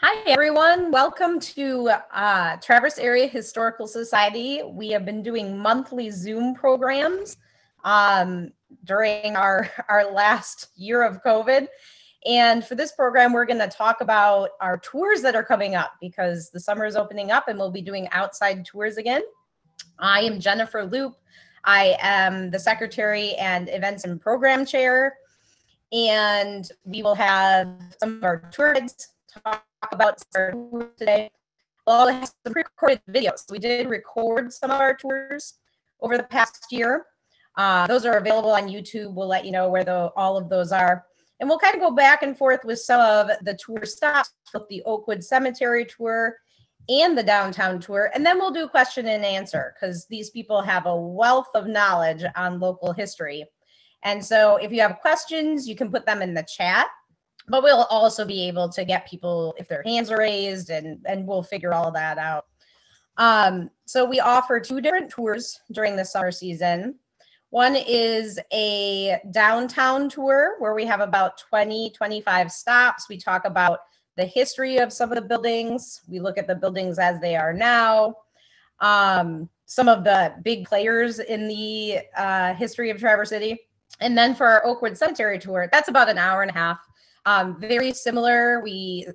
Hi, everyone. Welcome to uh, Traverse Area Historical Society. We have been doing monthly Zoom programs um, during our, our last year of COVID. And for this program, we're going to talk about our tours that are coming up because the summer is opening up and we'll be doing outside tours again. I am Jennifer Loop. I am the secretary and events and program chair. And we will have some of our tour guides talk about today. We'll have some pre-recorded videos. We did record some of our tours over the past year. Uh, those are available on YouTube. We'll let you know where the, all of those are. And we'll kind of go back and forth with some of the tour stops, the Oakwood Cemetery tour and the downtown tour. And then we'll do a question and answer because these people have a wealth of knowledge on local history. And so if you have questions, you can put them in the chat but we'll also be able to get people if their hands are raised and and we'll figure all that out. Um, so we offer two different tours during the summer season. One is a downtown tour where we have about 20 25 stops. We talk about the history of some of the buildings. We look at the buildings as they are now. Um, some of the big players in the uh, history of traverse city. And then for our oakwood cemetery tour that's about an hour and a half um, very similar. We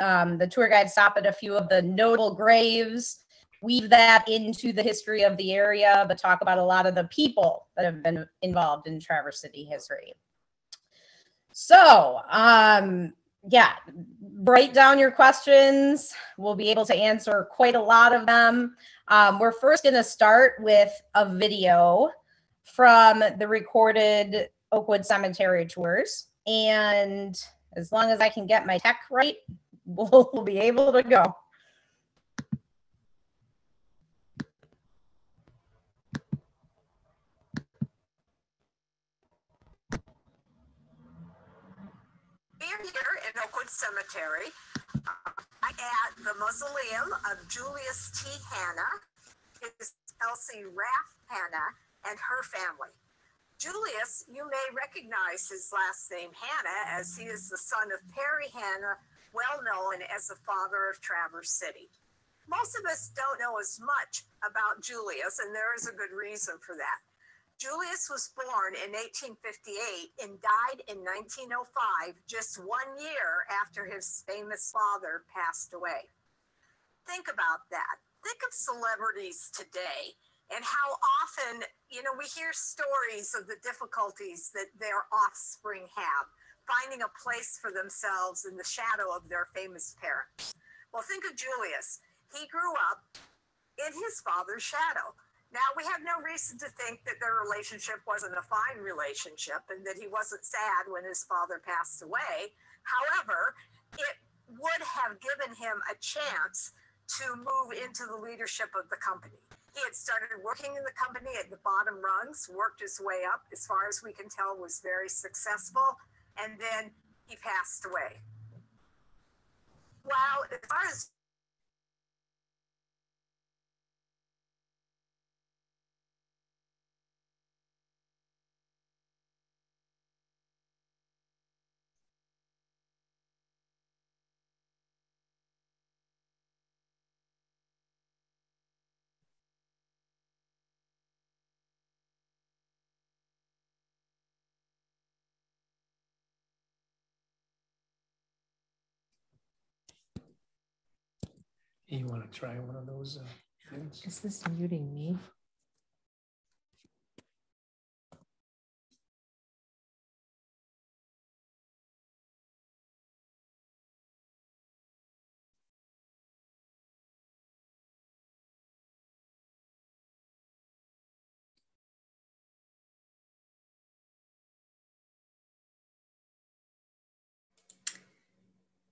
um, the tour guide stop at a few of the notable graves, weave that into the history of the area, but talk about a lot of the people that have been involved in Traverse City history. So, um, yeah, write down your questions. We'll be able to answer quite a lot of them. Um, we're first going to start with a video from the recorded Oakwood Cemetery tours. And as long as I can get my tech right, we'll, be able to go. We're here in Oakwood Cemetery at the mausoleum of Julius T. Hanna, his Elsie Raff Hanna, and her family. Julius, you may recognize his last name Hanna as he is the son of Perry Hanna, well known as the father of Traverse City. Most of us don't know as much about Julius, and there is a good reason for that. Julius was born in 1858 and died in 1905, just one year after his famous father passed away. Think about that. Think of celebrities today and how often, you know, we hear stories of the difficulties that their offspring have finding a place for themselves in the shadow of their famous parents. Well, think of Julius. He grew up in his father's shadow. Now, we have no reason to think that their relationship wasn't a fine relationship and that he wasn't sad when his father passed away. However, it would have given him a chance to move into the leadership of the company. He had started working in the company at the bottom rungs, worked his way up, as far as we can tell, was very successful, and then he passed away. Well, as far as You want to try one of those uh, things? Is this muting me?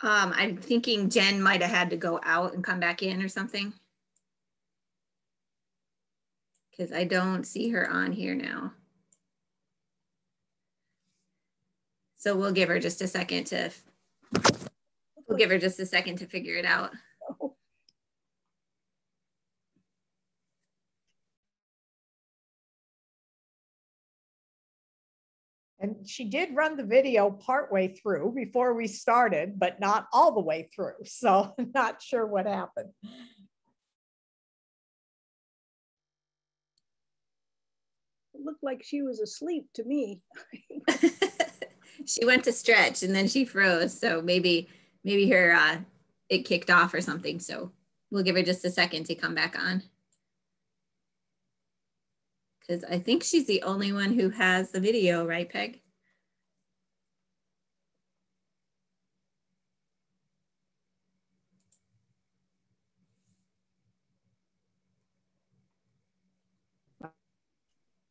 Um, I'm thinking Jen might have had to go out and come back in or something. Because I don't see her on here now. So we'll give her just a second to, we'll give her just a second to figure it out. And she did run the video partway through before we started, but not all the way through. So not sure what happened. It looked like she was asleep to me. she went to stretch and then she froze. So maybe maybe her uh, it kicked off or something. So we'll give her just a second to come back on. Because I think she's the only one who has the video, right, Peg?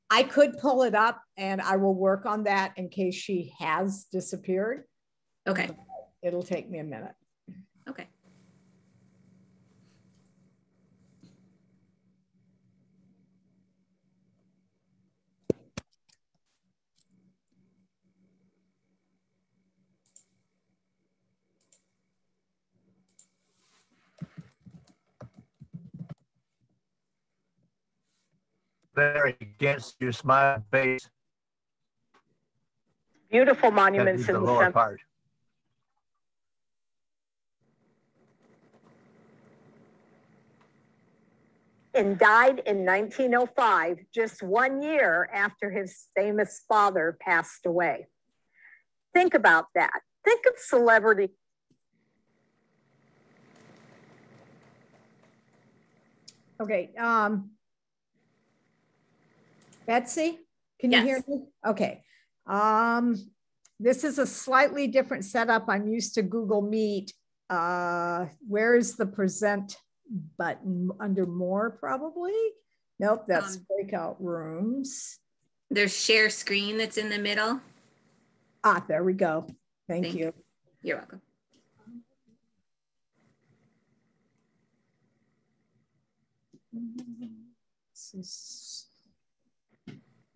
I could pull it up and I will work on that in case she has disappeared. Okay. It'll take me a minute. Okay. Very against your smiling face. Beautiful monuments in the the lower center. part. and died in 1905, just one year after his famous father passed away. Think about that. Think of celebrity. Okay. Um, Betsy, can you hear me? Okay. Um, this is a slightly different setup. I'm used to Google Meet. Uh, where is the present button under more probably? Nope, that's Um, breakout rooms. There's share screen that's in the middle. Ah, there we go. Thank, Thank you. You're welcome. This is-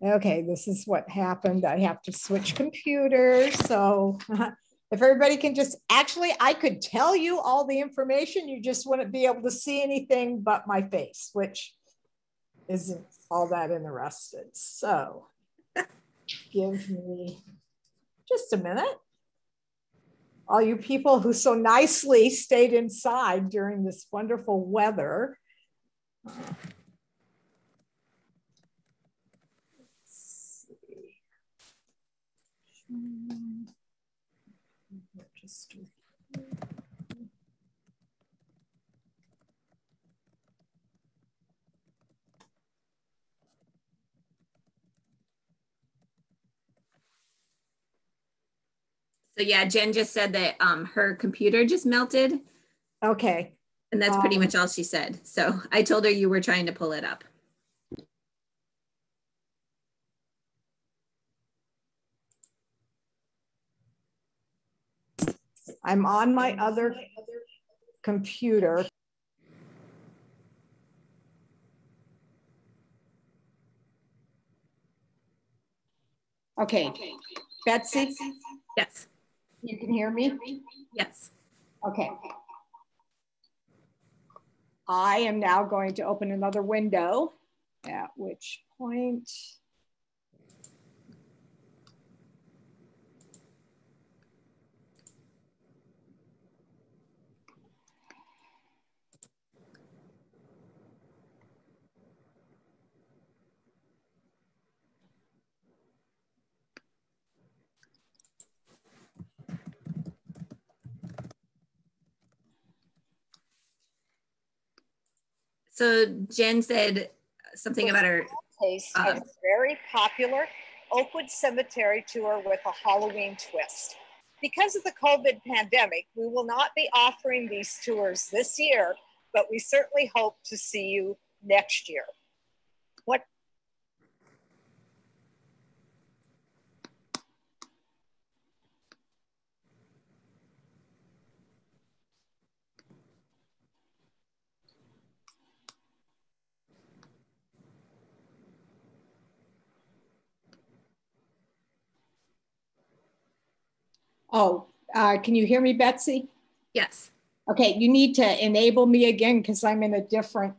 Okay, this is what happened. I have to switch computers. So uh-huh. if everybody can just, actually, I could tell you all the information. You just wouldn't be able to see anything but my face, which isn't all that interested. So give me just a minute. All you people who so nicely stayed inside during this wonderful weather. Let's see. Register. So yeah, Jen just said that um, her computer just melted, Okay, and that's pretty Um, much all she said. So I told her you were trying to pull it up. I'm on my other computer. Okay, Betsy, Yes. you can hear me? Yes. Okay. I am now going to open another window, at which point. So Jen said something about her. Case of a very popular Oakwood Cemetery tour with a Halloween twist. Because of the COVID pandemic, we will not be offering these tours this year, but we certainly hope to see you next year. Oh, uh, can you hear me, Betsy? Yes. Okay, you need to enable me again because I'm in a different.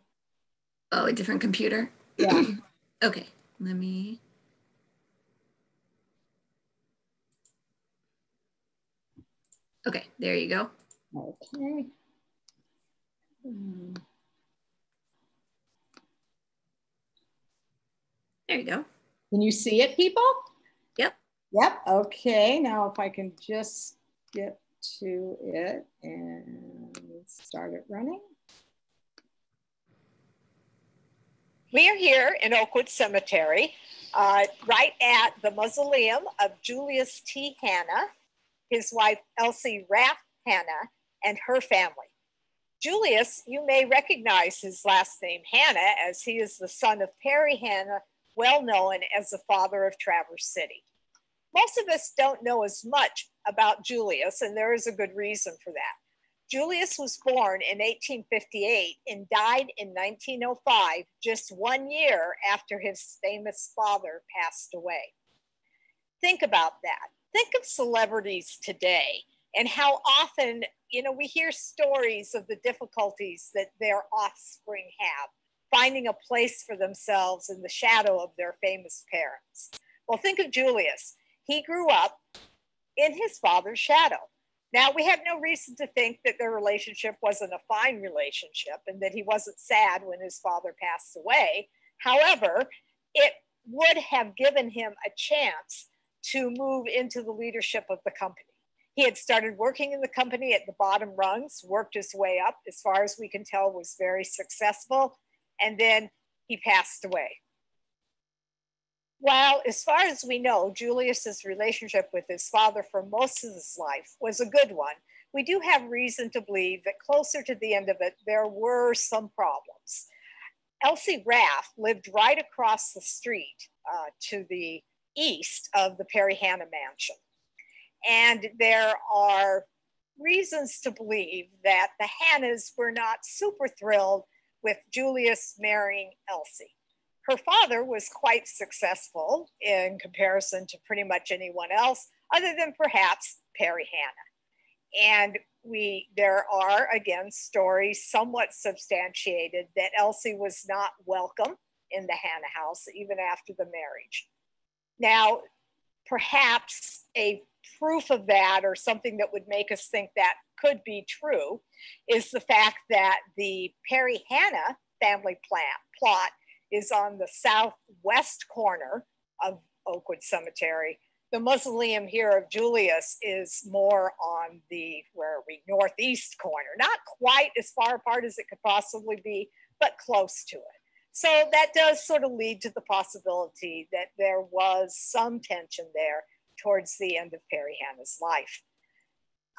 Oh, a different computer? Yeah. okay, let me. Okay, there you go. Okay. Hmm. There you go. Can you see it, people? Yep. Okay. Now, if I can just get to it and start it running. We are here in Oakwood Cemetery, uh, right at the mausoleum of Julius T. Hanna, his wife Elsie Raff Hanna, and her family. Julius, you may recognize his last name Hanna as he is the son of Perry Hanna, well known as the father of Traverse City. Most of us don't know as much about Julius, and there is a good reason for that. Julius was born in 1858 and died in 1905, just one year after his famous father passed away. Think about that. Think of celebrities today and how often, you know, we hear stories of the difficulties that their offspring have finding a place for themselves in the shadow of their famous parents. Well, think of Julius. He grew up in his father's shadow. Now, we have no reason to think that their relationship wasn't a fine relationship and that he wasn't sad when his father passed away. However, it would have given him a chance to move into the leadership of the company. He had started working in the company at the bottom rungs, worked his way up, as far as we can tell, was very successful, and then he passed away. Well, as far as we know, Julius's relationship with his father for most of his life was a good one. We do have reason to believe that closer to the end of it, there were some problems. Elsie Raff lived right across the street uh, to the east of the Perry Hanna mansion. And there are reasons to believe that the Hannas were not super thrilled with Julius marrying Elsie. Her father was quite successful in comparison to pretty much anyone else, other than perhaps Perry Hanna. And we there are again stories somewhat substantiated that Elsie was not welcome in the Hanna house even after the marriage. Now, perhaps a proof of that or something that would make us think that could be true is the fact that the Perry Hanna family plant, plot is on the southwest corner of Oakwood Cemetery. The mausoleum here of Julius is more on the where we northeast corner, not quite as far apart as it could possibly be, but close to it. So that does sort of lead to the possibility that there was some tension there towards the end of Perry Hanna's life.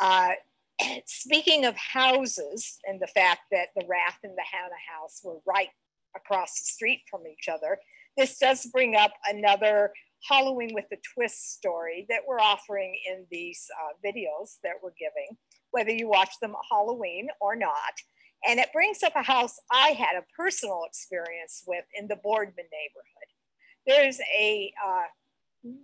Uh, speaking of houses and the fact that the Rath and the Hanna house were right across the street from each other, this does bring up another Halloween with a twist story that we're offering in these uh, videos that we're giving, whether you watch them Halloween or not. And it brings up a house I had a personal experience with in the Boardman neighborhood. There's a uh,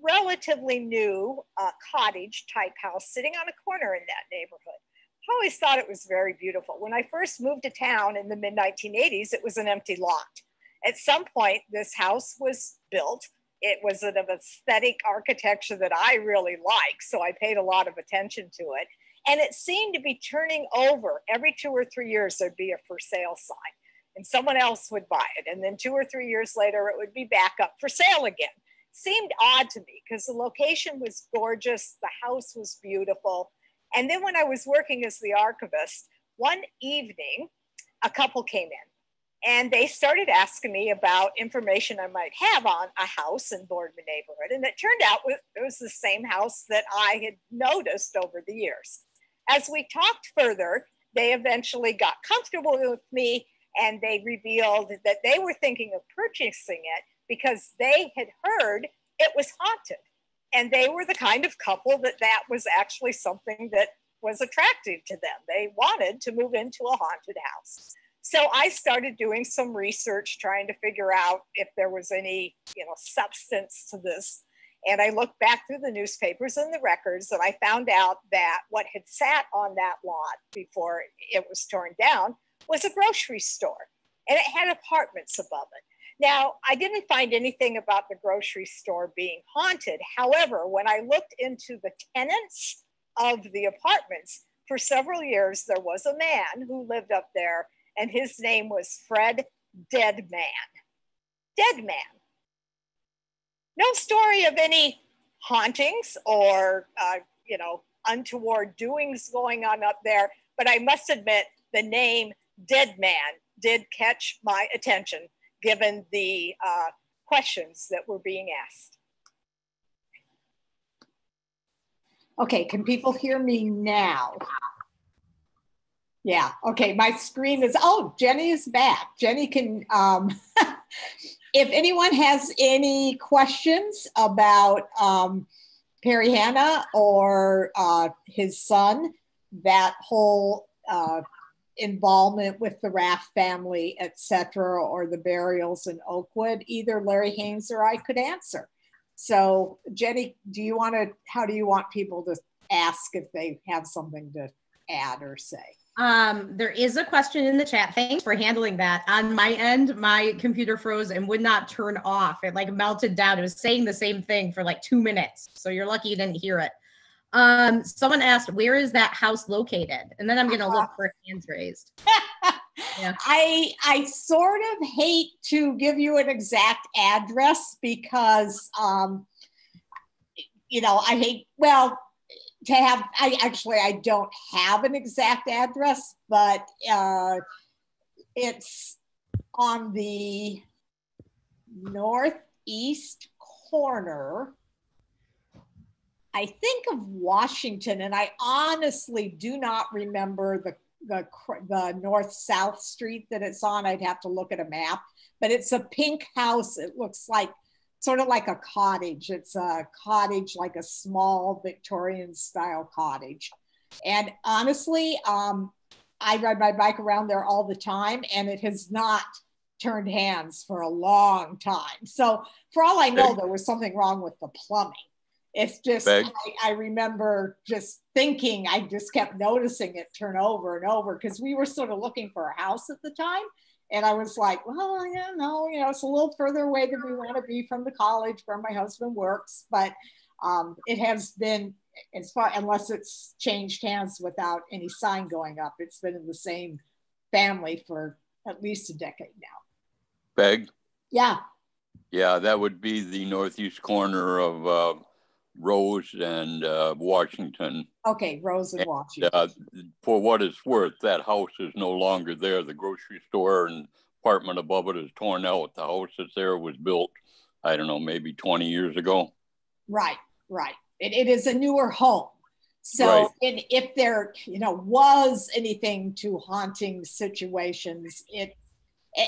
relatively new uh, cottage type house sitting on a corner in that neighborhood. I always thought it was very beautiful. When I first moved to town in the mid 1980s, it was an empty lot. At some point, this house was built. It was of aesthetic architecture that I really like, so I paid a lot of attention to it. And it seemed to be turning over every two or three years, there'd be a for sale sign, and someone else would buy it. And then two or three years later, it would be back up for sale again. Seemed odd to me because the location was gorgeous, the house was beautiful and then when I was working as the archivist, one evening, a couple came in and they started asking me about information I might have on a house in Boardman neighborhood. And it turned out it was the same house that I had noticed over the years. As we talked further, they eventually got comfortable with me and they revealed that they were thinking of purchasing it because they had heard it was haunted and they were the kind of couple that that was actually something that was attractive to them. They wanted to move into a haunted house. So I started doing some research trying to figure out if there was any, you know, substance to this. And I looked back through the newspapers and the records and I found out that what had sat on that lot before it was torn down was a grocery store and it had apartments above it. Now, I didn't find anything about the grocery store being haunted. However, when I looked into the tenants of the apartments. For several years, there was a man who lived up there, and his name was Fred Deadman. Deadman. No story of any hauntings or, uh, you know, untoward doings going on up there, but I must admit the name Deadman did catch my attention given the uh, questions that were being asked. Okay, can people hear me now? Yeah, okay, my screen is, oh, Jenny is back. Jenny can, um, if anyone has any questions about um, Perry Hanna or uh, his son, that whole uh, involvement with the Raff family, etc., or the burials in Oakwood, either Larry Haynes or I could answer. So, Jenny, do you want to? How do you want people to ask if they have something to add or say? Um, there is a question in the chat. Thanks for handling that. On my end, my computer froze and would not turn off. It like melted down. It was saying the same thing for like two minutes. So you're lucky you didn't hear it. Um, someone asked, where is that house located? And then I'm going to look for hands raised. Yeah. I I sort of hate to give you an exact address because um, you know I hate well to have I actually I don't have an exact address, but uh, it's on the northeast corner I think of Washington, and I honestly do not remember the the, the north south street that it's on. I'd have to look at a map, but it's a pink house. It looks like sort of like a cottage. It's a cottage, like a small Victorian style cottage. And honestly, um, I ride my bike around there all the time, and it has not turned hands for a long time. So, for all I know, there was something wrong with the plumbing. It's just, I, I, remember just thinking, I just kept noticing it turn over and over because we were sort of looking for a house at the time. And I was like, well, yeah, no, you know, it's a little further away than we want to be from the college where my husband works. But um, it has been, as far, unless it's changed hands without any sign going up, it's been in the same family for at least a decade now. Peg? Yeah. Yeah, that would be the northeast corner of uh, Rose and uh, Washington. Okay, Rose and, and Washington. Uh, for what it's worth, that house is no longer there. The grocery store and apartment above it is torn out. The house that's there was built, I don't know, maybe 20 years ago. Right, right. it, it is a newer home. So, right. it, if there, you know, was anything to haunting situations, it,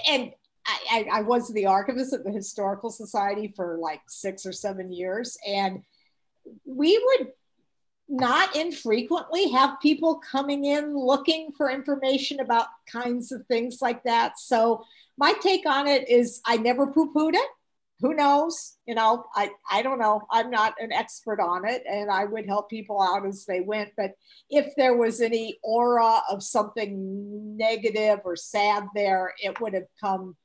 and I, I, was the archivist at the Historical Society for like six or seven years, and we would not infrequently have people coming in looking for information about kinds of things like that. So my take on it is I never poo-pooed it. Who knows? You know, I, I don't know. I'm not an expert on it and I would help people out as they went. But if there was any aura of something negative or sad there, it would have come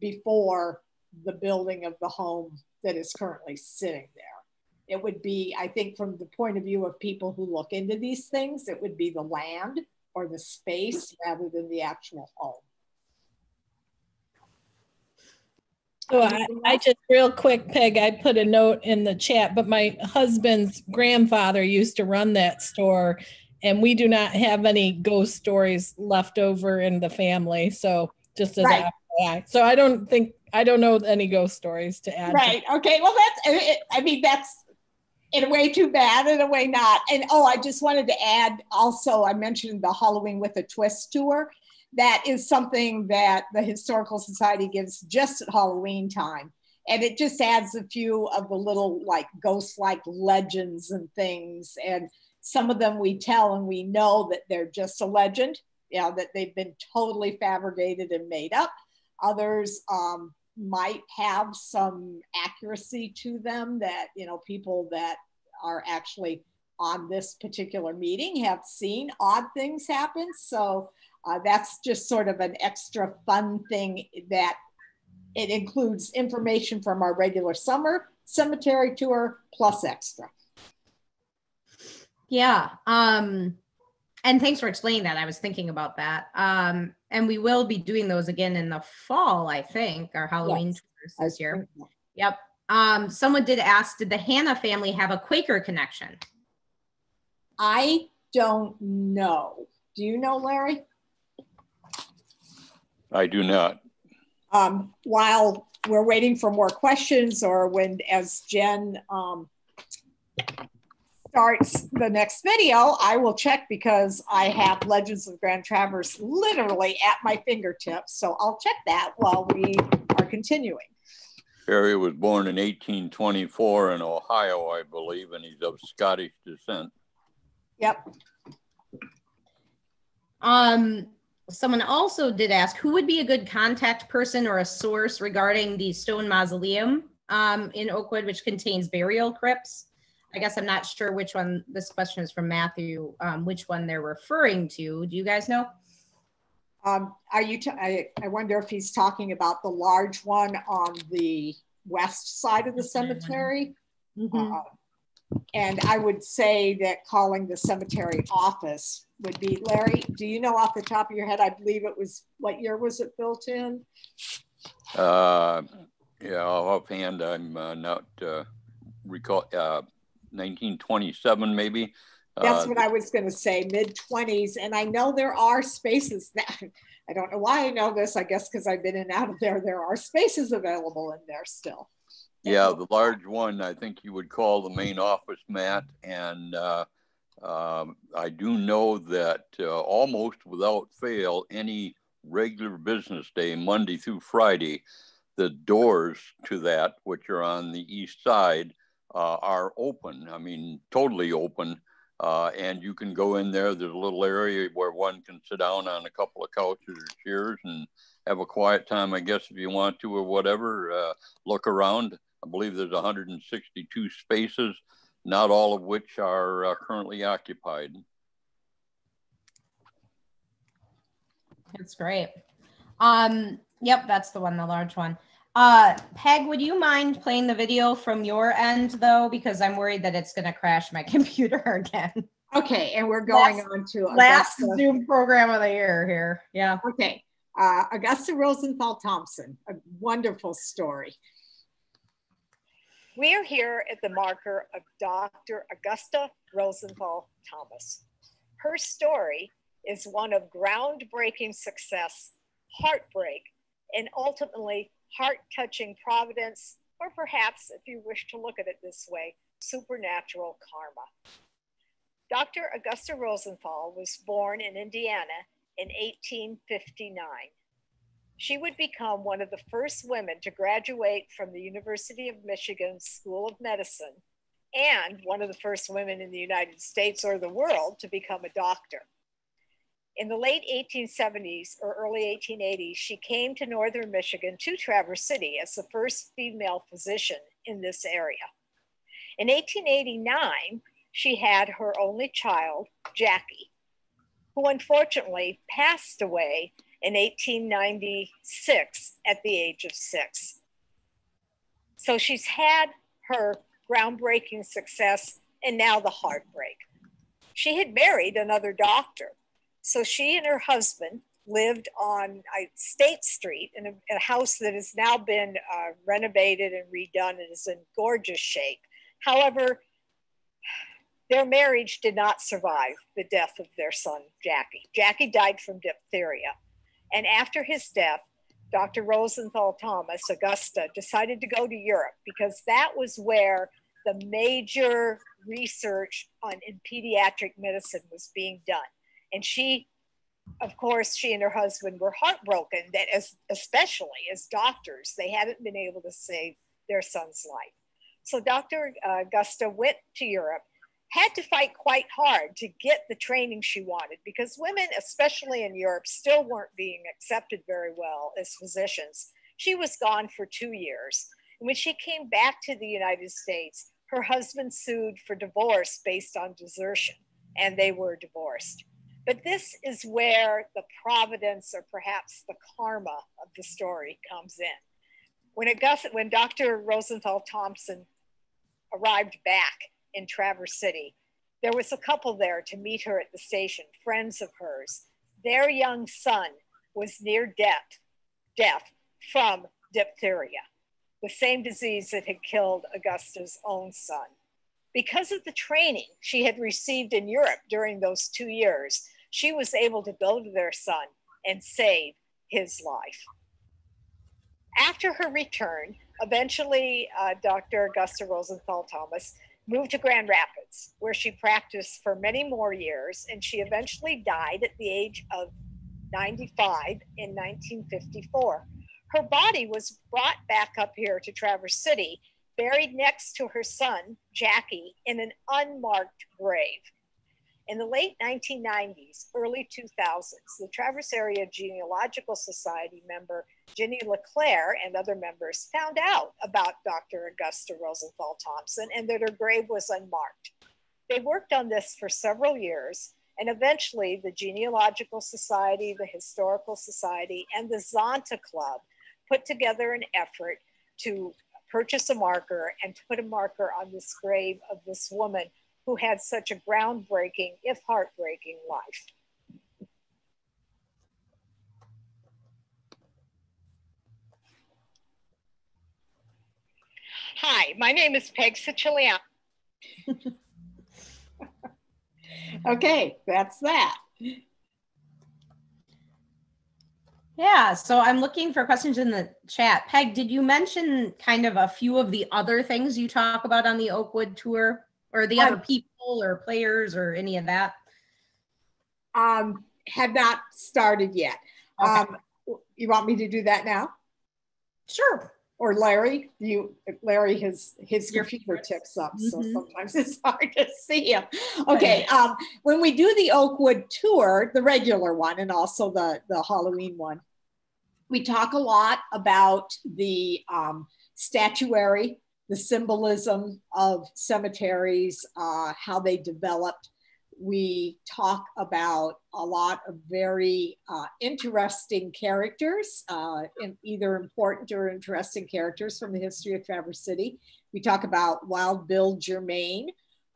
before the building of the home that is currently sitting there it would be, I think, from the point of view of people who look into these things, it would be the land or the space rather than the actual home. So I, I, just real quick, Peg, I put a note in the chat, but my husband's grandfather used to run that store and we do not have any ghost stories left over in the family. So just as right. FYI. So I don't think I don't know any ghost stories to add. Right. To. Okay. Well, that's. I mean, that's in a way too bad, in a way not. And oh, I just wanted to add also, I mentioned the Halloween with a Twist tour. That is something that the Historical Society gives just at Halloween time. And it just adds a few of the little like ghost like legends and things. And some of them we tell and we know that they're just a legend, you know, that they've been totally fabricated and made up. Others, um, might have some accuracy to them that you know people that are actually on this particular meeting have seen odd things happen so uh, that's just sort of an extra fun thing that it includes information from our regular summer cemetery tour plus extra Yeah. Um, and thanks for explaining that. I was thinking about that. Um, and we will be doing those again in the fall, I think, our Halloween Yes. tours this year. Yep. Um, someone did ask, did the Hannah family have a Quaker connection? I don't know. Do you know, Larry? I do not. Um, while we're waiting for more questions or when, as Jen um, starts the next video, I will check because I have Legends of Grand Traverse literally at my fingertips. So I'll check that while we are continuing. Harry was born in 1824 in Ohio, I believe, and he's of Scottish descent. Yep. Um, someone also did ask, who would be a good contact person or a source regarding the stone mausoleum um, in Oakwood, which contains burial crypts? I guess I'm not sure which one, this question is from Matthew, um, which one they're referring to. Do you guys know? Um, are you, t- I, I wonder if he's talking about the large one on the west side of the cemetery. Mhm. Uh, And I would say that calling the cemetery office would be, Larry, do you know off the top of your head? I believe it was, what year was it built in? Uh, yeah, offhand, I'm uh, not uh, recall. Uh, 1927, maybe. That's Uh, what I was gonna say, mid twenties, and I know there are spaces that, I don't know why I know this, I guess because I've been in and out of there, there are spaces available in there still. Yeah, the large one, I think you would call the main office, Matt. And uh, um, I do know that uh, almost without fail, any regular business day, Monday through Friday, the doors to that, which are on the east side, are open. I mean, totally open. Uh, and you can go in there. There's a little area where one can sit down on a couple of couches or chairs and have a quiet time, I guess, if you want to or whatever. Uh, look around. I believe there's 162 spaces, not all of which are uh, currently occupied. That's great. Um, yep, that's the one, the large one. Uh, Peg, would you mind playing the video from your end though? Because I'm worried that it's gonna crash my computer again. Okay, and we're going Last- on to Last Augusta. Zoom program of the year here. Yeah. Okay, uh, Augusta Rosenthal Thompson, a wonderful story. We are here at the marker of Dr. Augusta Rosenthal Thomas. Her story is one of groundbreaking success, heartbreak, and ultimately heart touching providence, or perhaps, if you wish to look at it this way, supernatural karma. Dr. Augusta Rosenthal was born in Indiana in 1859. She would become one of the first women to graduate from the University of Michigan School of Medicine and one of the first women in the United States or the world to become a doctor. In the late 1870s or early 1880s, she came to Northern Michigan to Traverse City as the first female physician in this area. In 1889, she had her only child, Jackie, who unfortunately passed away in 1896 at the age of six. So she's had her groundbreaking success and now the heartbreak. She had married another doctor. So she and her husband lived on State Street in a, a house that has now been uh, renovated and redone and is in gorgeous shape. However, their marriage did not survive the death of their son, Jackie. Jackie died from diphtheria. And after his death, Dr. Rosenthal Thomas, Augusta, decided to go to Europe because that was where the major research on in pediatric medicine was being done. And she, of course, she and her husband were heartbroken that as especially as doctors, they hadn't been able to save their son's life. So Dr. Augusta uh, went to Europe had to fight quite hard to get the training she wanted because women, especially in Europe, still weren't being accepted very well as physicians. She was gone for two years. And when she came back to the United States, her husband sued for divorce based on desertion, and they were divorced. But this is where the providence or perhaps the karma of the story comes in. When, Augusta, when Dr. Rosenthal Thompson arrived back, in Traverse City. There was a couple there to meet her at the station, friends of hers. Their young son was near death, death from diphtheria, the same disease that had killed Augusta's own son. Because of the training she had received in Europe during those two years, she was able to go to their son and save his life. After her return, eventually uh, Dr. Augusta Rosenthal Thomas moved to Grand Rapids, where she practiced for many more years, and she eventually died at the age of 95 in 1954. Her body was brought back up here to Traverse City, buried next to her son, Jackie, in an unmarked grave. In the late 1990s, early 2000s, the Traverse Area Genealogical Society member Ginny LeClaire and other members found out about Dr. Augusta Rosenthal Thompson and that her grave was unmarked. They worked on this for several years, and eventually the Genealogical Society, the Historical Society, and the Zonta Club put together an effort to purchase a marker and put a marker on this grave of this woman who had such a groundbreaking, if heartbreaking, life. Hi, my name is Peg Siciliano. okay, that's that. Yeah, so I'm looking for questions in the chat. Peg, did you mention kind of a few of the other things you talk about on the Oakwood tour? Or the other people or players or any of that? Um, have not started yet. Okay. Um, you want me to do that now? Sure. Or Larry, you Larry his his computer tips up, mm-hmm. so sometimes it's hard to see him. Okay, um, when we do the Oakwood tour, the regular one and also the the Halloween one, we talk a lot about the um, statuary the symbolism of cemeteries, uh, how they developed. We talk about a lot of very uh, interesting characters, uh, either important or interesting characters from the history of Traverse City. We talk about Wild Bill Germain,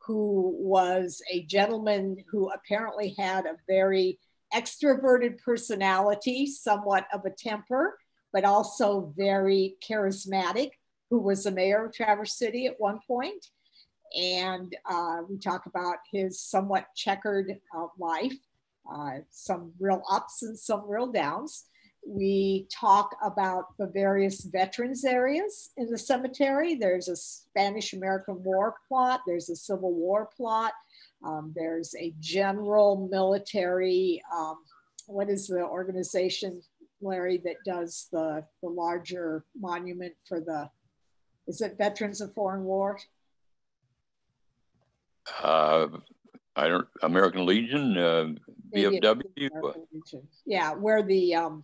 who was a gentleman who apparently had a very extroverted personality, somewhat of a temper, but also very charismatic who was the mayor of Traverse City at one point. And uh, we talk about his somewhat checkered uh, life, uh, some real ups and some real downs. We talk about the various veterans areas in the cemetery. There's a Spanish American War plot, there's a Civil War plot, um, there's a general military, um, what is the organization, Larry, that does the, the larger monument for the is it Veterans of Foreign War? Uh, I don't. American Legion, uh. Legion. Yeah, where the um,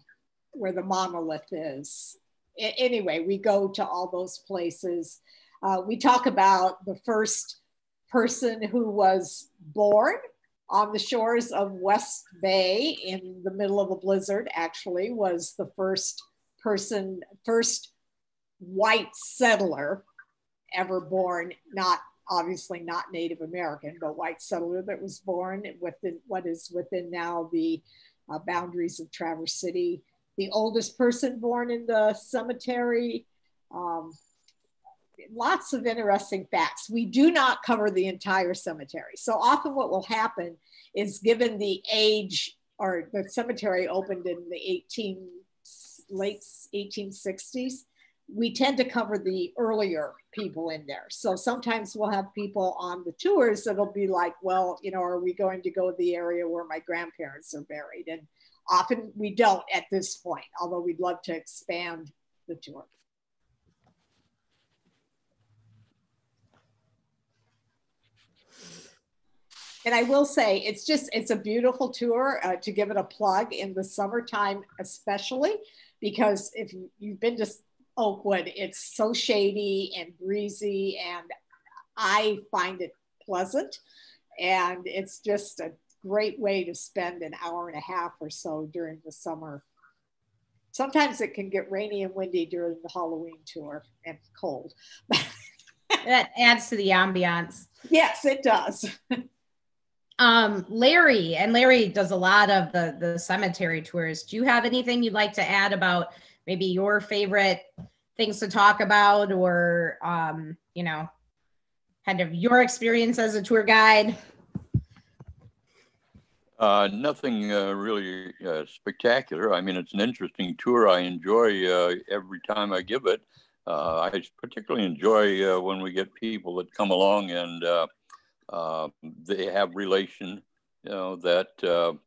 where the monolith is. I, anyway, we go to all those places. Uh, we talk about the first person who was born on the shores of West Bay in the middle of a blizzard. Actually, was the first person, first white settler ever born, not obviously not Native American, but white settler that was born within what is within now the uh, boundaries of Traverse City. The oldest person born in the cemetery. Um, lots of interesting facts. We do not cover the entire cemetery. So often, what will happen is given the age or the cemetery opened in the 18 late 1860s we tend to cover the earlier people in there. So sometimes we'll have people on the tours that'll be like, well, you know, are we going to go to the area where my grandparents are buried? And often we don't at this point, although we'd love to expand the tour. And I will say, it's just, it's a beautiful tour uh, to give it a plug in the summertime, especially because if you've been to Oakwood. It's so shady and breezy, and I find it pleasant. And it's just a great way to spend an hour and a half or so during the summer. Sometimes it can get rainy and windy during the Halloween tour and cold. that adds to the ambiance. Yes, it does. Um, Larry and Larry does a lot of the the cemetery tours. Do you have anything you'd like to add about maybe your favorite things to talk about, or um, you know, kind of your experience as a tour guide? Uh, nothing uh, really uh, spectacular. I mean, it's an interesting tour. I enjoy uh, every time I give it. Uh, I particularly enjoy uh, when we get people that come along and they have relation, you know, that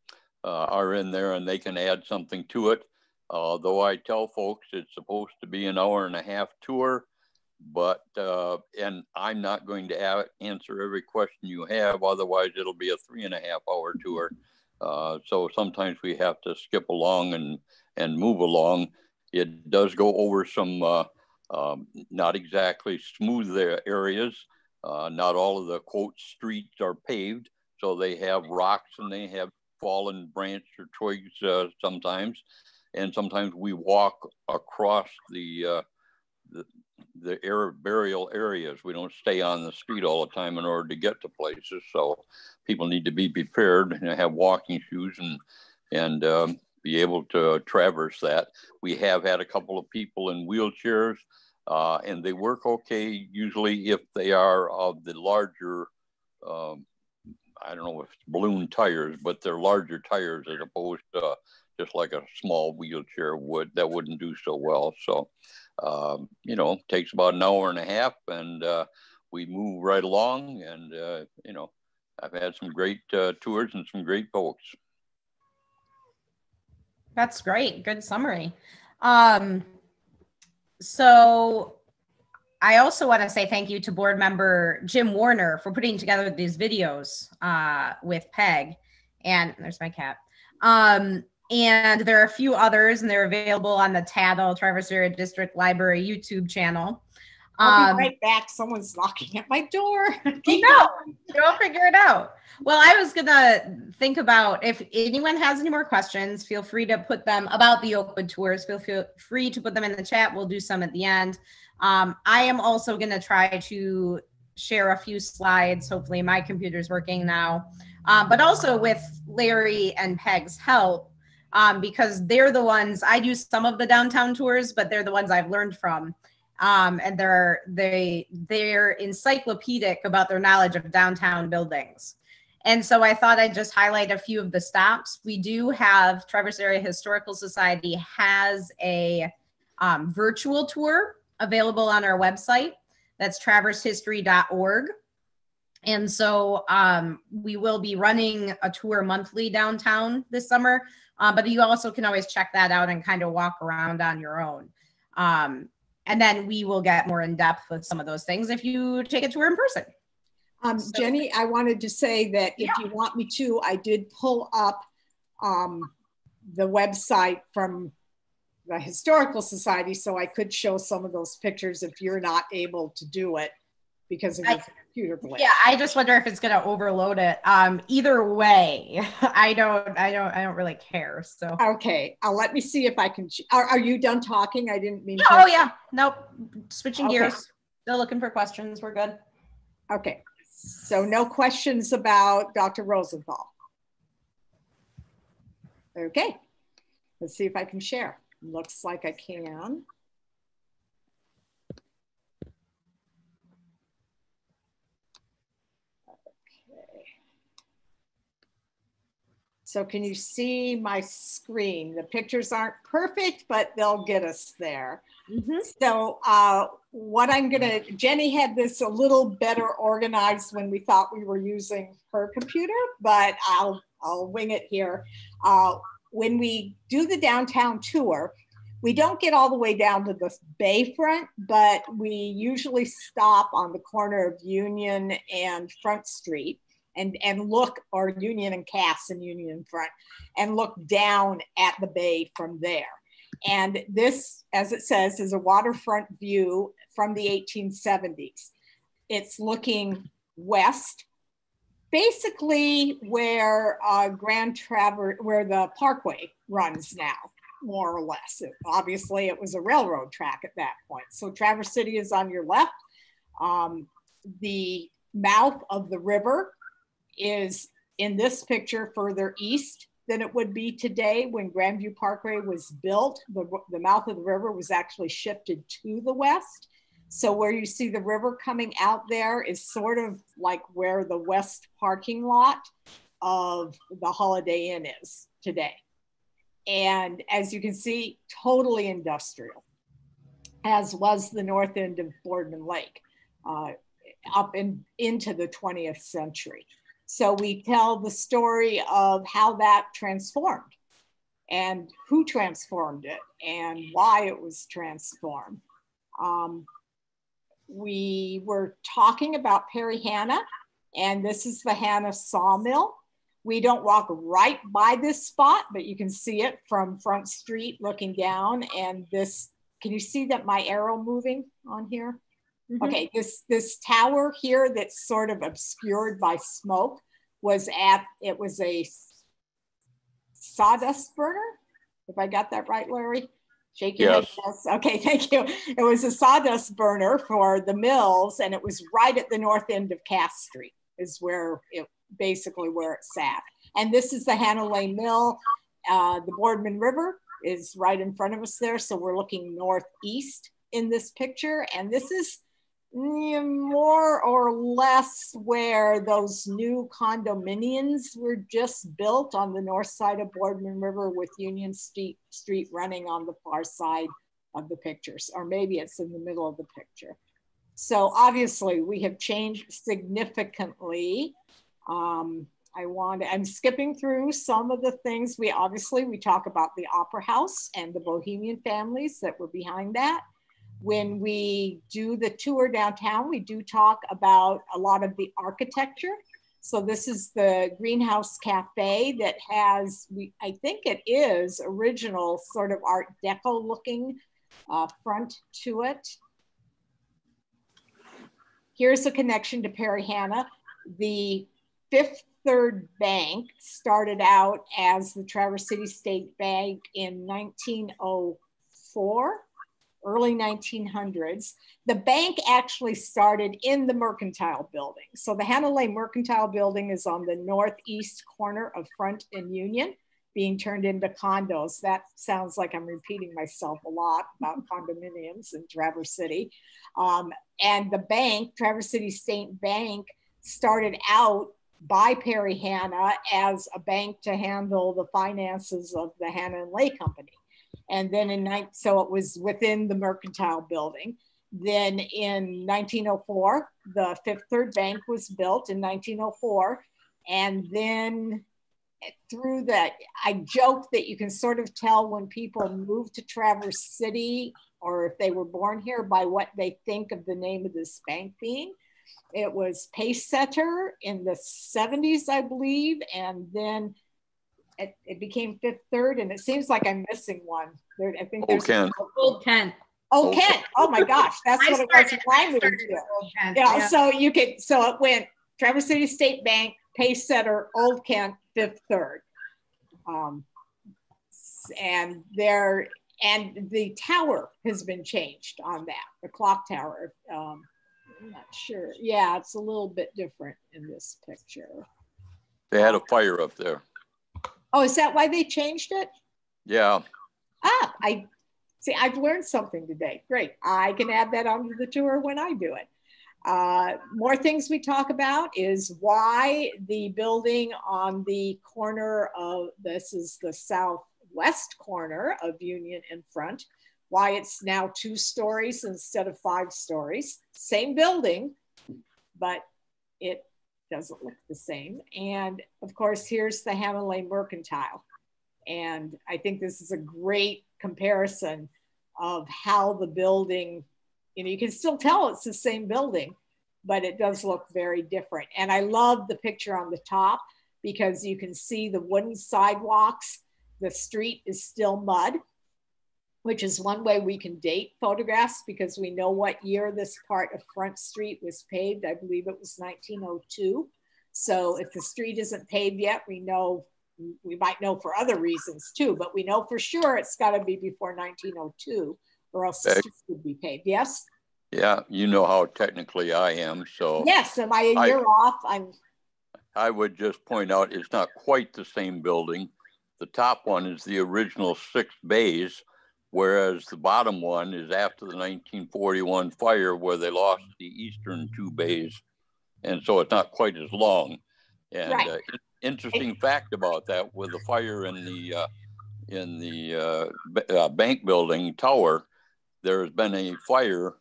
are in there and they can add something to it. Although I tell folks it's supposed to be an hour and a half tour, but and I'm not going to have, answer every question you have. Otherwise, it'll be a three and a half hour tour. Uh, so sometimes we have to skip along and, and move along. It does go over some uh, um, not exactly smooth areas. Uh, not all of the quote streets are paved, so they have rocks and they have fallen branch or twigs uh, sometimes. And sometimes we walk across the, uh, the, the air burial areas. We don't stay on the street all the time in order to get to places. So people need to be prepared and have walking shoes and and um, be able to traverse that. We have had a couple of people in wheelchairs, uh, and they work okay usually if they are of the larger. Um, I don't know if it's balloon tires, but they're larger tires as opposed to just like a small wheelchair would that wouldn't do so well. So um, you know, takes about an hour and a half, and uh, we move right along. And uh, you know, I've had some great uh, tours and some great folks. That's great. Good summary. Um, so I also want to say thank you to board member Jim Warner for putting together these videos uh, with Peg. And there's my cat. Um, and there are a few others, and they're available on the TADL Traverse Area District Library YouTube channel. I'll um, be right back. Someone's knocking at my door. no, go figure it out. Well, I was gonna think about if anyone has any more questions, feel free to put them about the Oakwood tours. Feel, feel free to put them in the chat. We'll do some at the end. Um, I am also gonna try to share a few slides. Hopefully, my computer's working now. Um, but also with Larry and Peg's help, um, because they're the ones I do some of the downtown tours, but they're the ones I've learned from. Um, and they're they they're encyclopedic about their knowledge of downtown buildings. And so I thought I'd just highlight a few of the stops. We do have Traverse Area Historical Society has a um, virtual tour available on our website. That's traversehistory.org. And so um, we will be running a tour monthly downtown this summer. Uh, but you also can always check that out and kind of walk around on your own. Um, and then we will get more in depth with some of those things if you take a tour in person. Um, so, Jenny, I wanted to say that if yeah. you want me to, I did pull up um, the website from the Historical Society so I could show some of those pictures if you're not able to do it because of I, computer glitch. Yeah, I just wonder if it's going to overload it. Um, either way, I don't, I don't, I don't really care. So okay, uh, let me see if I can. Are, are you done talking? I didn't mean. Oh yeah, nope. Switching okay. gears. Still looking for questions. We're good. Okay, so no questions about Dr. Rosenthal. Okay, let's see if I can share. Looks like I can. So can you see my screen? The pictures aren't perfect, but they'll get us there. Mm-hmm. So uh, what I'm gonna, Jenny had this a little better organized when we thought we were using her computer, but I'll, I'll wing it here. Uh, when we do the downtown tour, we don't get all the way down to the bayfront, but we usually stop on the corner of Union and Front Street and, and look, or Union and Cass and Union Front, and look down at the bay from there. And this, as it says, is a waterfront view from the 1870s. It's looking west, basically where uh, Grand Traverse, where the Parkway runs now, more or less. It, obviously, it was a railroad track at that point. So Traverse City is on your left. Um, the mouth of the river is in this picture further east than it would be today when Grandview Parkway was built. The, the mouth of the river was actually shifted to the west. So where you see the river coming out there is sort of like where the west parking lot of the Holiday Inn is today. And as you can see, totally industrial, as was the north end of Boardman Lake uh, up in, into the 20th century. So we tell the story of how that transformed and who transformed it and why it was transformed. Um, we were talking about Perry Hannah, and this is the Hannah sawmill. We don't walk right by this spot, but you can see it from Front Street looking down. And this, can you see that my arrow moving on here? Mm-hmm. Okay, this this tower here that's sort of obscured by smoke was at it was a sawdust burner. If I got that right, Larry. Shaking yes. yes. Okay, thank you. It was a sawdust burner for the mills, and it was right at the north end of Cass Street, is where it basically where it sat. And this is the Hannah Lay Mill. Uh, the Boardman River is right in front of us there, so we're looking northeast in this picture. And this is more or less where those new condominiums were just built on the north side of Boardman River with Union Street, Street running on the far side of the pictures, or maybe it's in the middle of the picture. So obviously we have changed significantly. Um, I want, to I'm skipping through some of the things we obviously, we talk about the Opera House and the Bohemian families that were behind that when we do the tour downtown, we do talk about a lot of the architecture. So this is the Greenhouse Cafe that has, we, I think it is original sort of Art Deco looking uh, front to it. Here's a connection to Perry Hanna. The Fifth Third Bank started out as the Traverse City State Bank in 1904 early 1900s. The bank actually started in the Mercantile Building. So the Hannah Lay Mercantile Building is on the northeast corner of Front and Union, being turned into condos. That sounds like I'm repeating myself a lot about condominiums in Traverse City. Um, and the bank, Traverse City State Bank, started out by Perry Hannah as a bank to handle the finances of the Hannah and Lay Company. And then in night, so it was within the mercantile building. Then in 1904, the Fifth Third Bank was built in 1904. And then through that, I joke that you can sort of tell when people move to Traverse City or if they were born here by what they think of the name of this bank being. It was Pacesetter in the 70s, I believe, and then it, it became Fifth Third, and it seems like I'm missing one. There, I think there's Kent. Old Kent. Oh, Kent. Oh my gosh, that's what it was. I moved to. Yeah, yeah, so you could, so it went Traverse City State Bank, Pacesetter, Old Kent, Fifth Third. Um, and there, and the tower has been changed on that, the clock tower. Um, I'm not sure. Yeah, it's a little bit different in this picture. They had a fire up there. Oh, is that why they changed it? Yeah. Ah, I see. I've learned something today. Great. I can add that onto the tour when I do it. Uh, more things we talk about is why the building on the corner of this is the southwest corner of Union and Front, why it's now two stories instead of five stories. Same building, but it doesn't look the same. And of course, here's the Lay Mercantile. And I think this is a great comparison of how the building, you know, you can still tell it's the same building, but it does look very different. And I love the picture on the top because you can see the wooden sidewalks. The street is still mud which is one way we can date photographs because we know what year this part of Front Street was paved. I believe it was 1902. So if the street isn't paved yet, we know, we might know for other reasons too, but we know for sure it's got to be before 1902 or else the street would be paved. Yes? Yeah, you know how technically I am, so. Yes, am I a year I, off? I'm. I would just point out it's not quite the same building. The top one is the original six bays, whereas the bottom one is after the 1941 fire where they lost the eastern two bays. And so it's not quite as long. And Right. uh, interesting fact about that with the fire in the uh, in the uh, b- uh, bank building tower, there has been a fire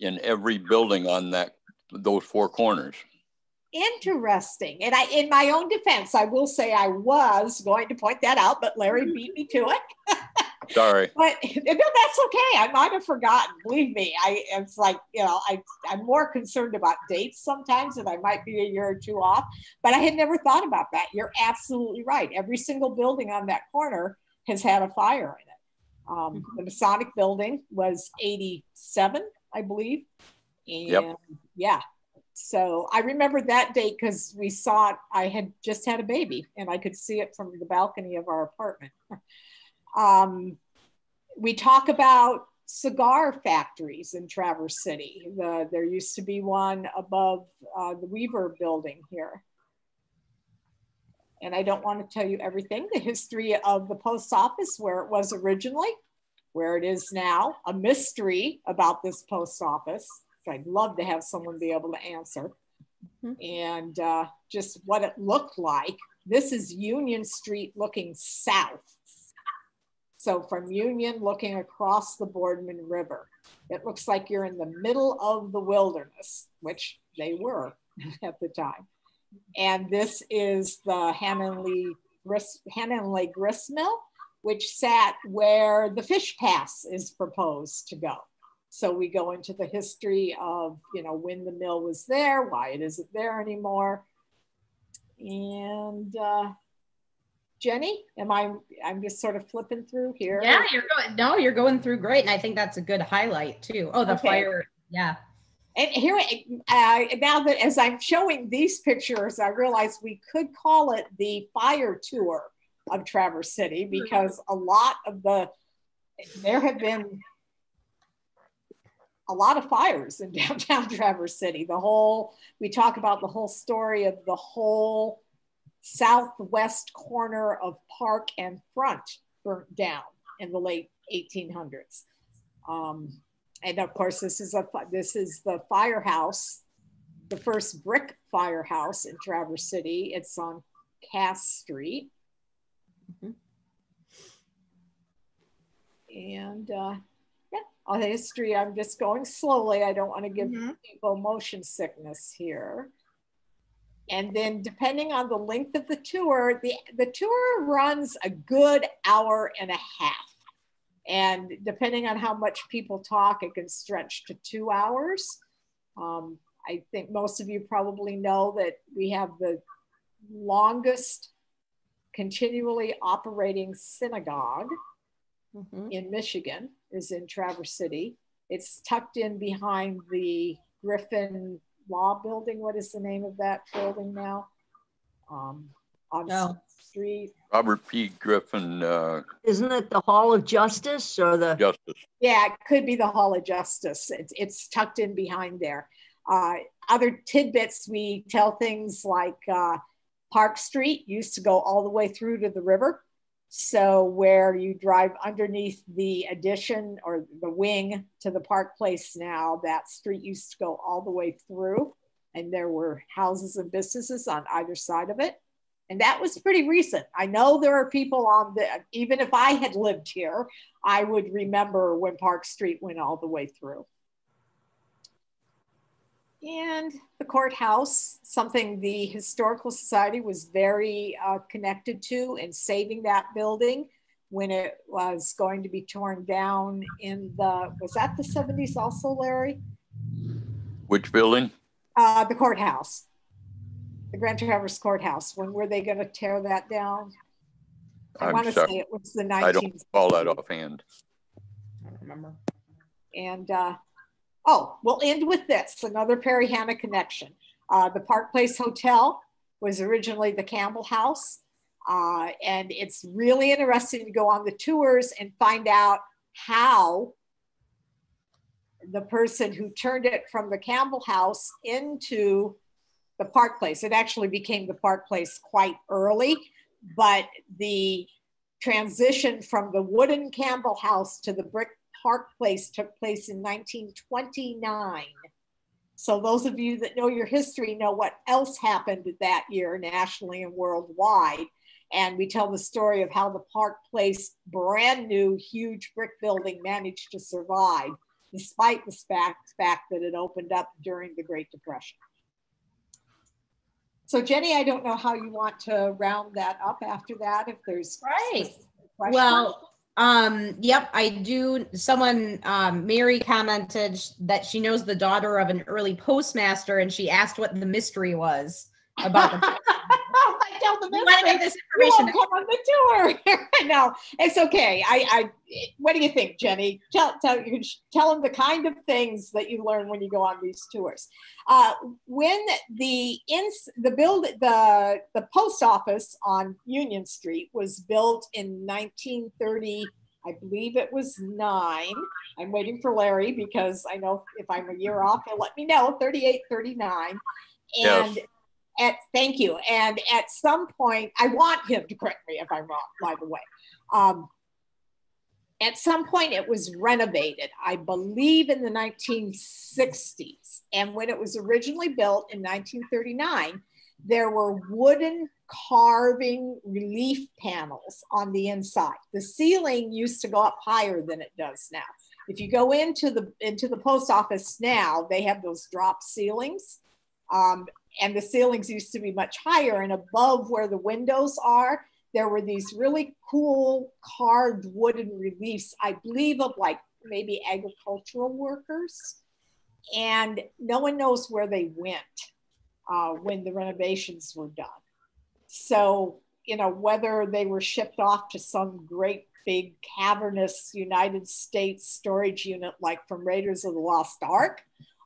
in every building on that those four corners. Interesting. And I, in my own defense, I will say I was going to point that out, but Larry beat me to it. Sorry. But no, that's okay. I might have forgotten. Believe me, I it's like you know, I I'm more concerned about dates sometimes, and I might be a year or two off. But I had never thought about that. You're absolutely right. Every single building on that corner has had a fire in it. Um, The Masonic building was 87, I believe. And Yep. yeah, so I remember that date because we saw it. I had just had a baby, and I could see it from the balcony of our apartment. Um, we talk about cigar factories in Traverse City. The, there used to be one above uh, the Weaver building here. And I don't want to tell you everything, the history of the post office, where it was originally, where it is now, a mystery about this post office. I'd love to have someone be able to answer. And uh, just what it looked like. This is Union Street looking south. So from Union looking across the Boardman River, it looks like you're in the middle of the wilderness, which they were at the time. And this is the Hannah Lay Grist, Hannah Lay Grist Mill, which sat where the fish pass is proposed to go. So we go into the history of, you know, when the mill was there, why it isn't there anymore. And uh, Jenny, am I, I'm just sort of flipping through here. Yeah, you're going. No, you're going through great, and I think that's a good highlight too. Oh, the Okay. fire. Yeah. And here, uh, now that as I'm showing these pictures, I realize we could call it the fire tour of Traverse City because a lot of the, there have been a lot of fires in downtown Traverse City. The whole, we talk about the whole story of the whole southwest corner of Park and Front burnt down in the late 1800s. Um, and of course, this is a this is the firehouse, the first brick firehouse in Traverse City. It's on Cass Street. And uh, yeah, on the history, I'm just going slowly. I don't want to give people motion sickness here. And then depending on the length of the tour, the, the tour runs a good hour and a half. And depending on how much people talk, it can stretch to two hours. Um, I think most of you probably know that we have the longest continually operating synagogue in Michigan is in Traverse City. It's tucked in behind the Griffin Law Building. What is the name of that building now? Um, on Oh. Street. Robert P. Griffin uh, Isn't it the Hall of Justice or the? Justice. Yeah, it could be the Hall of Justice. It's, it's tucked in behind there. Uh, other tidbits, we tell things like uh, Park Street used to go all the way through to the river. So where you drive underneath the addition or the wing to the Park Place now, that street used to go all the way through. And there were houses and businesses on either side of it. And that was pretty recent. I know there are people on the, even if I had lived here, I would remember when Park Street went all the way through. And the courthouse, something the Historical Society was very uh, connected to and saving that building when it was going to be torn down in the, was that the 70s also, Larry? Which building? Uh, the courthouse, the Grand Traverse Courthouse. When were they going to tear that down? I want to say it was the 19th. I don't call that offhand. I don't remember. And uh, oh, we'll end with this another Perry Hannah connection. Uh, the Park Place Hotel was originally the Campbell House. Uh, and it's really interesting to go on the tours and find out how the person who turned it from the Campbell House into the Park Place. It actually became the Park Place quite early, but the transition from the wooden Campbell House to the brick Park Place took place in 1929. So those of you that know your history know what else happened that year nationally and worldwide. And we tell the story of how the Park Place brand new huge brick building managed to survive despite the fact, fact that it opened up during the Great Depression. So Jenny, I don't know how you want to round that up after that, if there's Right. Well, um, yep, I do. Someone, um, Mary commented that she knows the daughter of an early postmaster and she asked what the mystery was about the. I tell the We want to get mystery. this You won't come on the tour. no, it's okay. I, I, what do you think, Jenny? Tell, tell you, tell them the kind of things that you learn when you go on these tours. Uh, when the ins, the build, the the post office on Union Street was built in 1930. I believe it was nine. I'm waiting for Larry because I know if I'm a year off, he'll let me know. 38, 39. And Yes. At thank you. And at some point, I want him to correct me if I'm wrong, by the way. Um, at some point, it was renovated, I believe in the 1960s. And when it was originally built in 1939, there were wooden carving relief panels on the inside. The ceiling used to go up higher than it does now. If you go into the into the post office now, they have those drop ceilings. Um, and the ceilings used to be much higher and above where the windows are there were these really cool carved wooden reliefs i believe of like maybe agricultural workers. And no one knows where they went uh, when the renovations were done. So you know whether they were shipped off to some great big cavernous united states storage unit like from raiders of the lost ark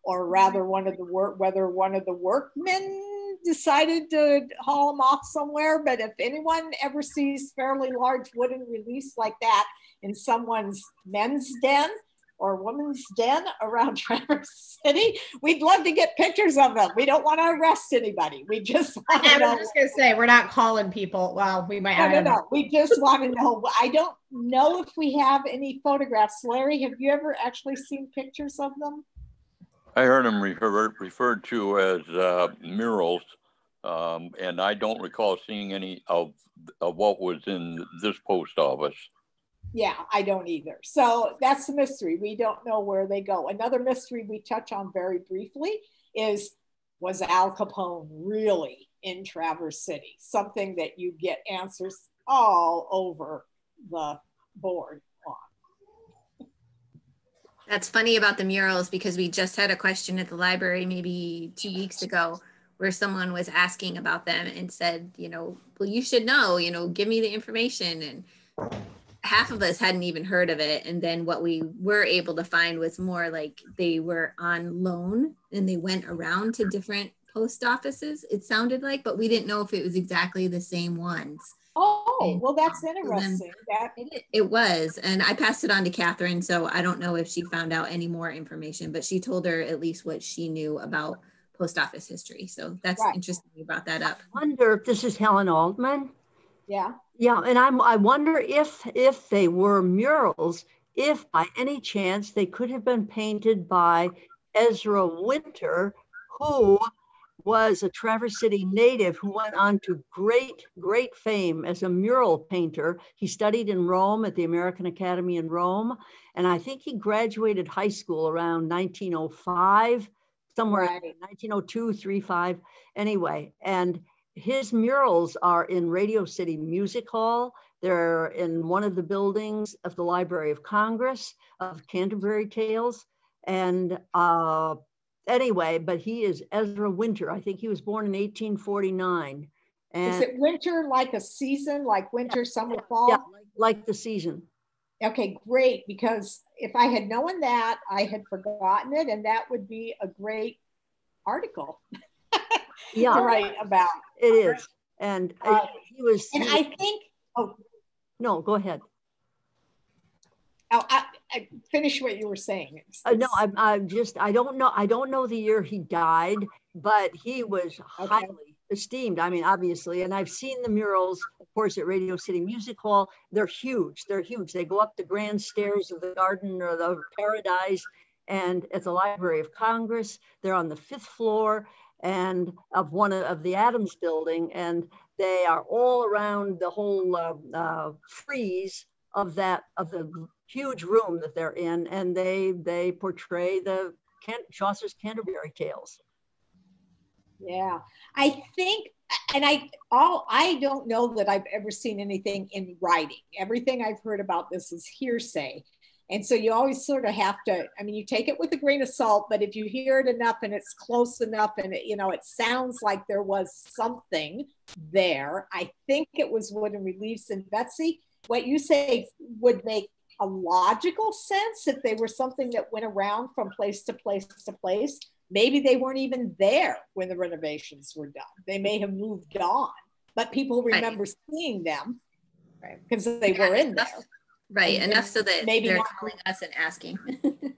or rather one of the work whether one of the workmen decided to haul them off somewhere but if anyone ever sees fairly large wooden release like that in someone's men's den or woman's den around Traverse City, we'd love to get pictures of them. We don't want to arrest anybody. We just want to I know was just gonna say, we're not calling people. Well, we might. no, I no, don't know. no. We just want to know. I don't know if we have any photographs. Larry, have you ever actually seen pictures of them? I heard them referred, referred to as uh, murals, um, and I don't recall seeing any of, of what was in this post office. Yeah, I don't either. So that's the mystery. We don't know where they go. Another mystery we touch on very briefly is was Al Capone really in Traverse City? Something that you get answers all over the board. That's funny about the murals because we just had a question at the library maybe two weeks ago where someone was asking about them and said, you know, well, you should know, you know, give me the information. And half of us hadn't even heard of it. And then what we were able to find was more like they were on loan and they went around to different post offices, it sounded like, but we didn't know if it was exactly the same ones. Oh, well, that's interesting. That It, it was, and I passed it on to Catherine. So I don't know if she found out any more information, but she told her at least what she knew about post office history. So that's Right. interesting you brought that up. wonder if this is Helen Altman. yeah. Yeah, and I'm I wonder if if they were murals, if by any chance they could have been painted by Ezra Winter, who was a Traverse City native who went on to great, great fame as a mural painter. He studied in Rome at the American Academy in Rome, and I think he graduated high school around 1905, somewhere Right. 1902, 35. Anyway, and his murals are in Radio City Music Hall. They're in one of the buildings of the Library of Congress of Canterbury Tales. And uh, anyway, but he is Ezra Winter. I think he was born in 1849. Is it winter like a season, like winter, summer, fall? yeah, like, like the season. Okay, great. Because if I had known that, I had forgotten it, and that would be a great article to Yeah, write about. it is. And uh, Uh, he was, And he I think, oh, no, go ahead. oh, I finish what you were saying. Uh, no, I'm, I'm just, I don't know. I don't know the year he died, but he was highly esteemed. I mean, obviously, and I've seen the murals, of course, at Radio City Music Hall. They're huge. They're huge. They go up the grand stairs of the garden or the paradise and at the Library of Congress. They're on the fifth floor and of one of the Adams building, and they are all around the whole uh, uh, frieze of that of the huge room that they're in, and they they portray the Can- Chaucer's Canterbury Tales. Yeah, I think, and I all I don't know that I've ever seen anything in writing. Everything I've heard about this is hearsay. And so you always sort of have to, I mean, you take it with a grain of salt, but if you hear it enough and it's close enough and it, you know, it sounds like there was something there. I think it was Wood Reliefs and Betsy. What you say would make a logical sense if they were something that went around from place to place to place. Maybe they weren't even there when the renovations were done. They may have moved on, but people remember right. seeing them because right. they were in there. Right, enough so that maybe they're not. calling us and asking.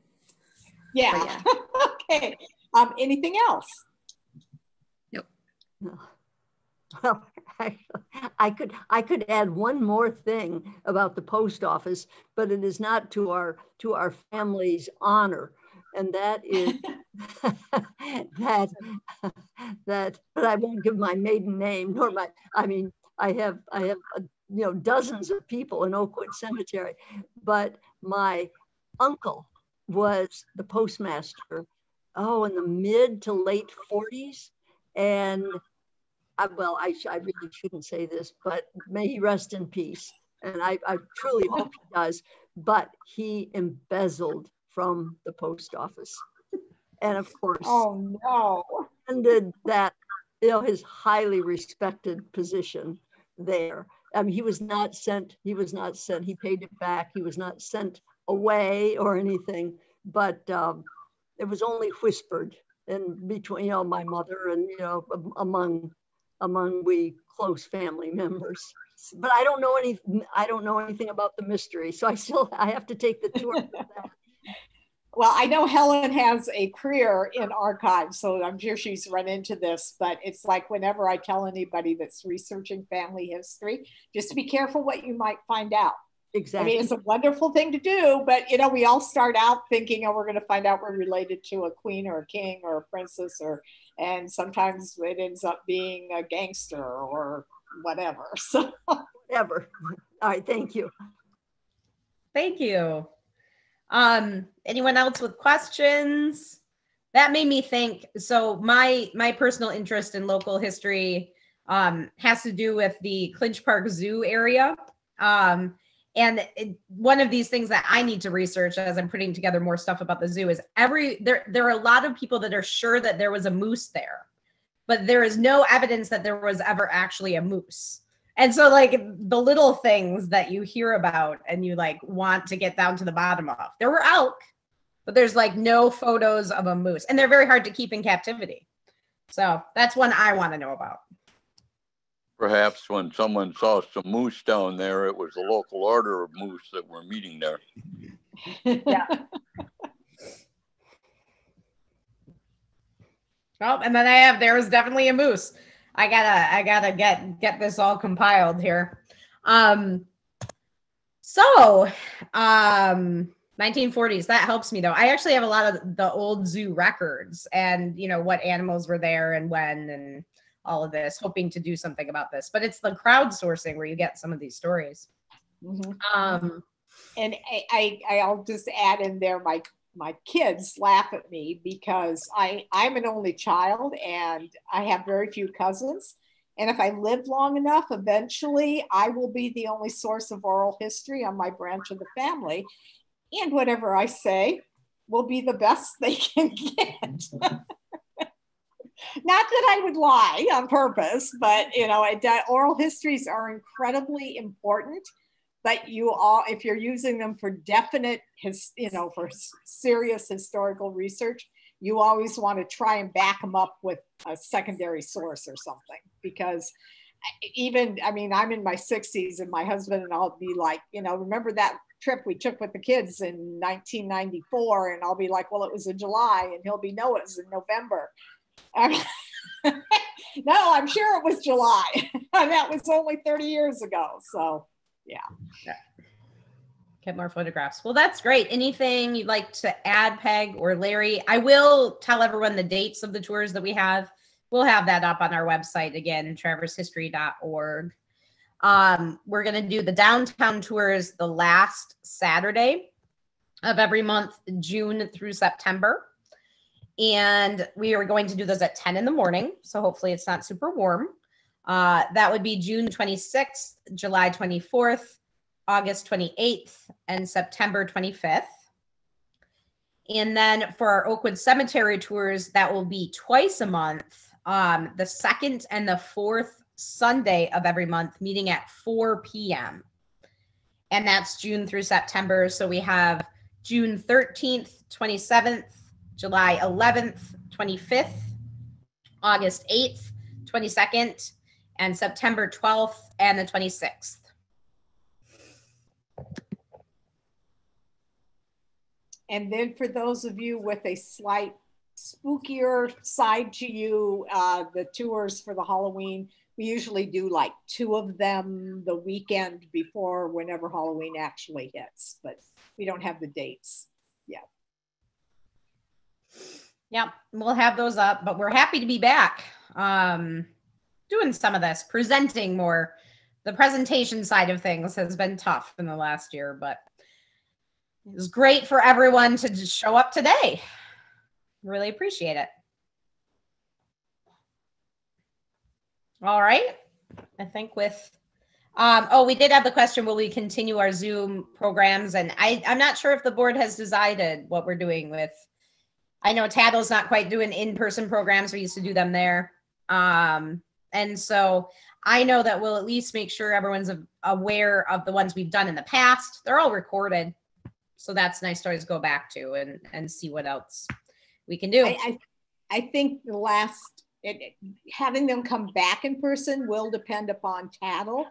yeah. yeah. okay. Um, anything else? Nope. Well, I, could I could add one more thing about the post office, but it is not to our to our family's honor, and that is that that. But I won't give my maiden name nor my. I mean, I have I have a you know, dozens of people in Oakwood Cemetery. But my uncle was the postmaster, oh, in the mid to late 40s. And I, well, I, I really shouldn't say this, but may he rest in peace. And I, I truly hope he does. But he embezzled from the post office. And of course, oh no, ended that, you know, his highly respected position there. I mean, he was not sent, he was not sent, he paid it back. He was not sent away or anything, but um, it was only whispered in between, you know, my mother and, you know, among, among we close family members. But I don't know any, I don't know anything about the mystery. So I still, I have to take the tour well, I know Helen has a career in archives, so I'm sure she's run into this, but it's like whenever I tell anybody that's researching family history, just be careful what you might find out. Exactly. I mean, it's a wonderful thing to do, but you know, we all start out thinking, oh, we're going to find out we're related to a queen or a king or a princess, or and sometimes it ends up being a gangster or whatever. So whatever. All right, thank you. Thank you. Um, anyone else with questions? That made me think. So my my personal interest in local history um, has to do with the Clinch Park Zoo area. Um, and it, one of these things that I need to research as I'm putting together more stuff about the zoo is every there there are a lot of people that are sure that there was a moose there, but there is no evidence that there was ever actually a moose. And so like the little things that you hear about and you like want to get down to the bottom of. There were elk, but there's like no photos of a moose and they're very hard to keep in captivity. So that's one I want to know about. Perhaps when someone saw some moose down there, it was the local order of moose that were meeting there. yeah. Oh, and then I have there was definitely a moose. I gotta I gotta get get this all compiled here. Um so um 1940s that helps me though. I actually have a lot of the old zoo records and you know what animals were there and when and all of this hoping to do something about this. But it's the crowdsourcing where you get some of these stories. Mm-hmm. Um and I, I I'll just add in there my my kids laugh at me because I, I'm an only child and I have very few cousins. And if I live long enough, eventually I will be the only source of oral history on my branch of the family. And whatever I say will be the best they can get. Not that I would lie on purpose, but you know, oral histories are incredibly important but you all if you're using them for definite his you know for serious historical research you always want to try and back them up with a secondary source or something because even i mean i'm in my 60s and my husband and i'll be like you know remember that trip we took with the kids in 1994 and i'll be like well it was in july and he'll be no it was in november no, I'm sure it was July. And that was only 30 years ago. So, yeah. yeah. Get more photographs. Well, that's great. Anything you'd like to add, Peg or Larry? I will tell everyone the dates of the tours that we have. We'll have that up on our website again, traversehistory.org. Um, we're going to do the downtown tours the last Saturday of every month, June through September. And we are going to do those at 10 in the morning. So hopefully it's not super warm. Uh, that would be June 26th, July 24th, August 28th, and September 25th. And then for our Oakwood Cemetery tours, that will be twice a month, um, the second and the fourth Sunday of every month, meeting at 4 p.m. And that's June through September. So we have June 13th, 27th, July 11th, 25th, August 8th, 22nd, and September 12th and the 26th. And then for those of you with a slight spookier side to you, uh, the tours for the Halloween, we usually do like two of them the weekend before whenever Halloween actually hits, but we don't have the dates. Yep, we'll have those up, but we're happy to be back um, doing some of this, presenting more. The presentation side of things has been tough in the last year, but it was great for everyone to just show up today. Really appreciate it. All right. I think with, um, oh, we did have the question, will we continue our Zoom programs? And I, I'm not sure if the board has decided what we're doing with I know TADL's not quite doing in-person programs. We used to do them there. Um, and so I know that we'll at least make sure everyone's aware of the ones we've done in the past. They're all recorded. So that's nice to always go back to and, and see what else we can do. I, I, I think the last, it, having them come back in person will depend upon TADL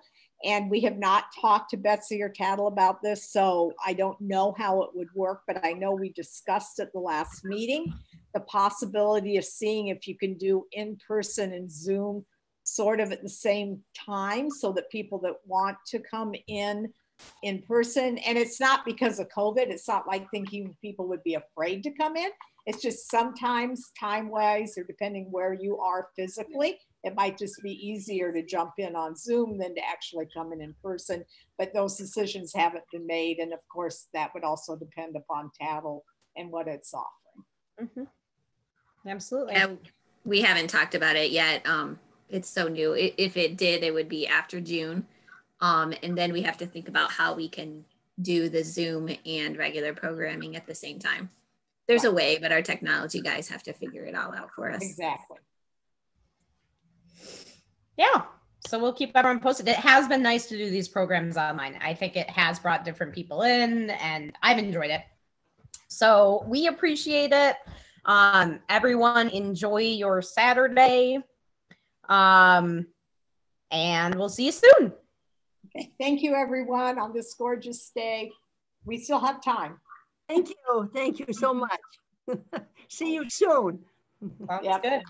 and we have not talked to Betsy or TADL about this, so I don't know how it would work, but I know we discussed at the last meeting the possibility of seeing if you can do in person and Zoom sort of at the same time so that people that want to come in in person. And it's not because of covid. It's not like thinking people would be afraid to come in. It's just sometimes time wise or depending where you are physically it might just be easier to jump in on Zoom than to actually come in in person. But those decisions haven't been made. And of course, that would also depend upon TADL and what it's offering. Mm-hmm. Absolutely. Yeah, we haven't talked about it yet. Um, it's so new. If it did, it would be after June. Um, and then we have to think about how we can do the Zoom and regular programming at the same time. There's a way, but our technology guys have to figure it all out for us. Exactly yeah. So we'll keep everyone posted. It has been nice to do these programs online. I think it has brought different people in and i've enjoyed it. So we appreciate it. Um, everyone enjoy your saturday. Um, and we'll see you soon. Okay. thank you everyone on this gorgeous day. We still have time. Thank you. Thank you so much. See you soon. Sounds yep. good